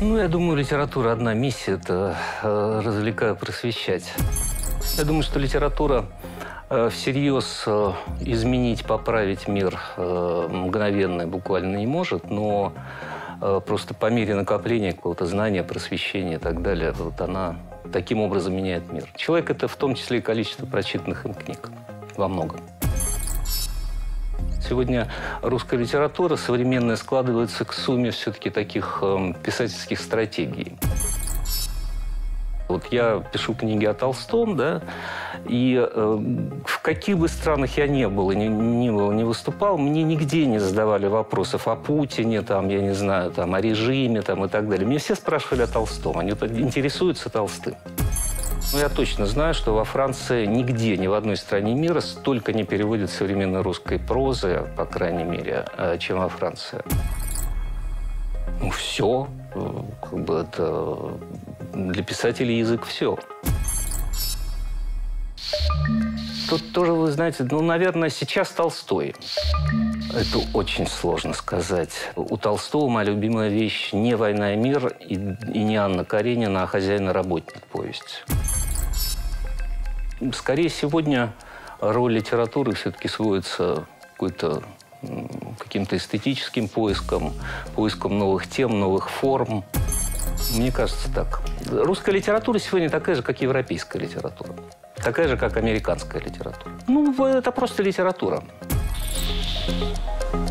Ну, я думаю, литература одна миссия – это э, развлекая, просвещать. Я думаю, что литература э, всерьез э, изменить, поправить мир э, мгновенно буквально не может, но э, просто по мере накопления какого-то знания, просвещения и так далее, вот она таким образом меняет мир. Человек – это в том числе и количество прочитанных им книг во многом. Сегодня русская литература современная складывается к сумме все-таки таких э, писательских стратегий. Вот я пишу книги о Толстом, да, и э, в каких бы странах я не был, не, не был, не выступал, мне нигде не задавали вопросов о Путине, там, я не знаю, там, о режиме там, и так далее. Мне все спрашивали о Толстом, они интересуются Толстым. Но я точно знаю, что во Франции нигде, ни в одной стране мира столько не переводят современной русской прозы, по крайней мере, э, чем во Франции. Ну, все. Как бы это для писателей язык все. Тут тоже, вы знаете, ну, наверное, сейчас Толстой. Это очень сложно сказать. У Толстого моя любимая вещь не «Война и мир» и, и не Анна Каренина, а «Хозяин и работник» повесть. Скорее, сегодня роль литературы все-таки сводится какой-то каким-то эстетическим поиском, поиском новых тем, новых форм. Мне кажется так. Русская литература сегодня такая же, как европейская литература. Такая же, как американская литература. Ну, это просто литература. Thank you.